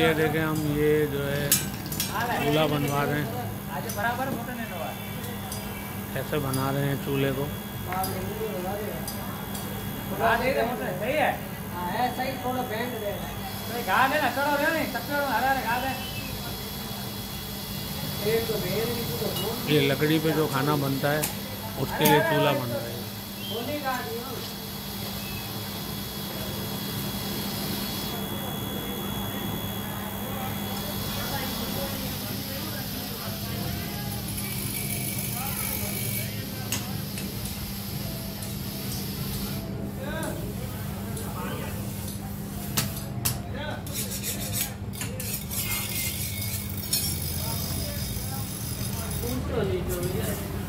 ये देखें हम ये जो है चूल्हा बनवा रहे हैं। कैसे बना रहे हैं चूल्हे को। ये लकड़ी पे जो खाना बनता है उसके लिए चूल्हा बन रहा है? 这里有一个。